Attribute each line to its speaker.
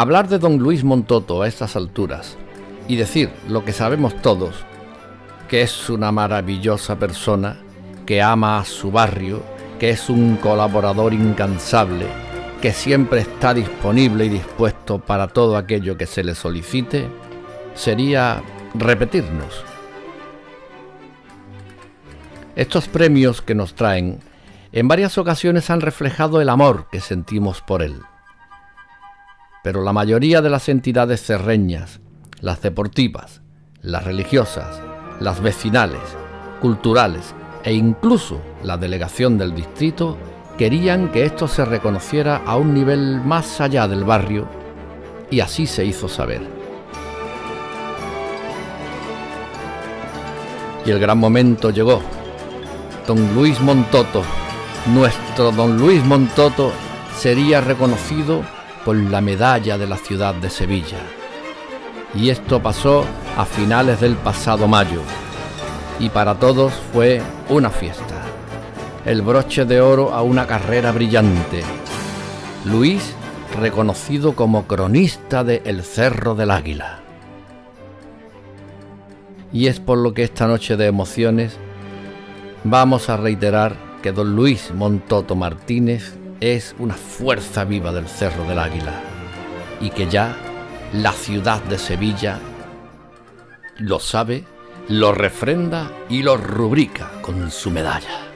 Speaker 1: Hablar de don Luis Montoto a estas alturas y decir lo que sabemos todos, que es una maravillosa persona, que ama a su barrio, que es un colaborador incansable, que siempre está disponible y dispuesto para todo aquello que se le solicite, sería repetirnos. Estos premios que nos traen en varias ocasiones han reflejado el amor que sentimos por él. Pero la mayoría de las entidades cerreñas, las deportivas, las religiosas, las vecinales, culturales e incluso la delegación del distrito querían que esto se reconociera a un nivel más allá del barrio y así se hizo saber. Y el gran momento llegó. Don Luis Montoto, nuestro don Luis Montoto, sería reconocido por la medalla de la ciudad de Sevilla. Y esto pasó a finales del pasado mayo. Y para todos fue una fiesta. El broche de oro a una carrera brillante. Luis reconocido como cronista de El Cerro del Águila. Y es por lo que esta noche de emociones vamos a reiterar que don Luis Montoto Martínez es una fuerza viva del Cerro del Águila y que ya la ciudad de Sevilla lo sabe, lo refrenda y lo rubrica con su medalla.